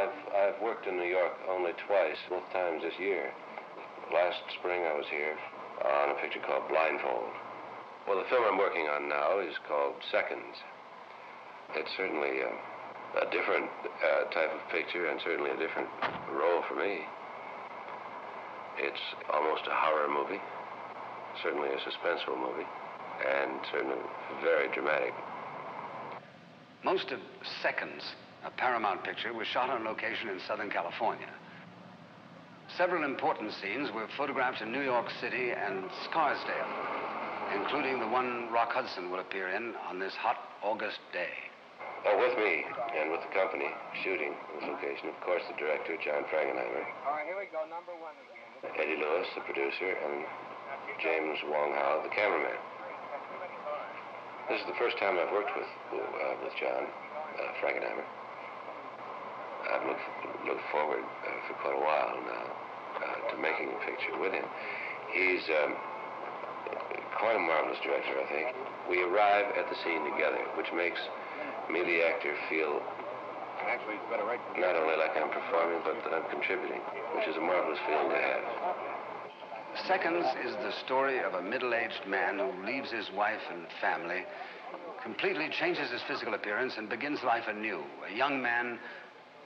I've, I've worked in New York only twice, both times this year. Last spring I was here on a picture called Blindfold. Well, the film I'm working on now is called Seconds. It's certainly a, a different uh, type of picture and certainly a different role for me. It's almost a horror movie, certainly a suspenseful movie, and certainly very dramatic. Most of Seconds, a Paramount picture, was shot on location in Southern California. Several important scenes were photographed in New York City and Scarsdale, including the one Rock Hudson will appear in on this hot August day. Oh, with me and with the company shooting this location, of course, the director, John Frankenheimer. All right, here we go, number one again. Eddie Lewis, the producer, and James Wong Howe, the cameraman. This is the first time I've worked with uh, with John uh, Frankenheimer. I've looked looked forward uh, for quite a while now uh, to making a picture with him. He's um, quite a marvelous director, I think. We arrive at the scene together, which makes me, the actor, feel Actually, it's better right. not only like I'm performing, but that I'm contributing, which is a marvelous feeling to have. Seconds is the story of a middle-aged man who leaves his wife and family, completely changes his physical appearance, and begins life anew. A young man,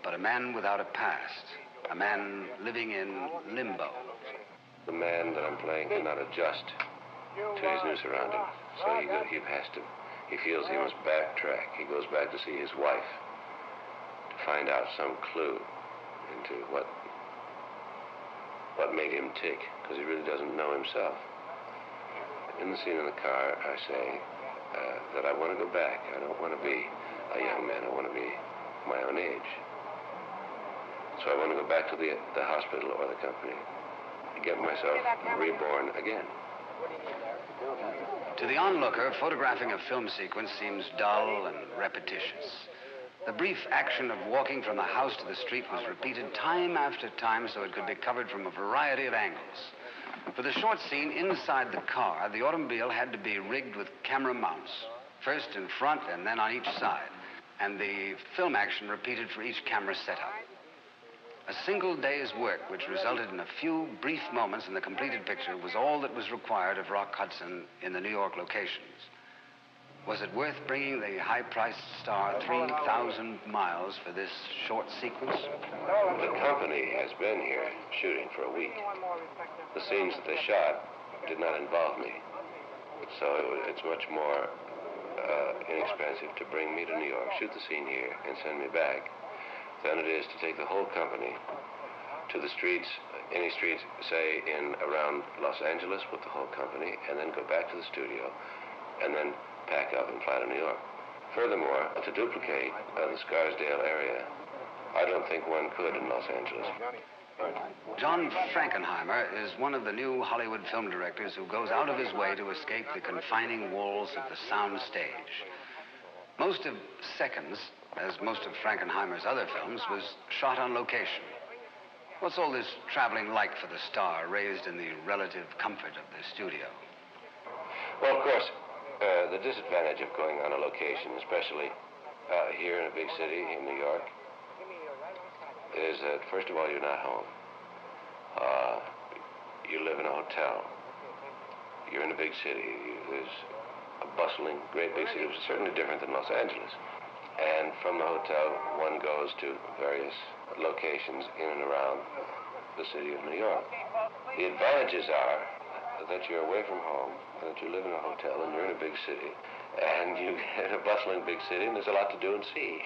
but a man without a past. A man living in limbo. The man that I'm playing cannot adjust to his new surroundings, so he, he has to. He feels he must backtrack. He goes back to see his wife to find out some clue into what what made him tick, because he really doesn't know himself. In the scene in the car, I say uh, that I want to go back. I don't want to be a young man. I want to be my own age. So I want to go back to the the hospital or the company to get myself reborn again. To the onlooker, photographing a film sequence seems dull and repetitious. The brief action of walking from the house to the street was repeated time after time so it could be covered from a variety of angles. For the short scene inside the car, the automobile had to be rigged with camera mounts, first in front and then on each side, and the film action repeated for each camera setup. A single day's work, which resulted in a few brief moments in the completed picture, was all that was required of Rock Hudson in the New York locations. Was it worth bringing the high-priced star 3,000 miles for this short sequence? The company has been here shooting for a week. The scenes that they shot did not involve me, so it's much more uh, inexpensive to bring me to New York, shoot the scene here, and send me back than it is to take the whole company to the streets, any streets, say in around Los Angeles with the whole company, and then go back to the studio, and then pack up and fly to New York. Furthermore, to duplicate uh, the Scarsdale area, I don't think one could in Los Angeles. John Frankenheimer is one of the new Hollywood film directors who goes out of his way to escape the confining walls of the sound stage. Most of Seconds, as most of Frankenheimer's other films, was shot on location. What's all this traveling like for the star, raised in the relative comfort of the studio? Well, of course, uh, the disadvantage of going on a location, especially uh, here in a big city in New York, is that first of all you're not home. Uh, you live in a hotel. You're in a big city. There's a bustling, great big city, which is certainly different than Los Angeles. And from the hotel, one goes to various locations in and around the city of New York. The advantages are that you're away from home, that you live in a hotel, and you're in a big city, and you get a bustling big city, and there's a lot to do and see.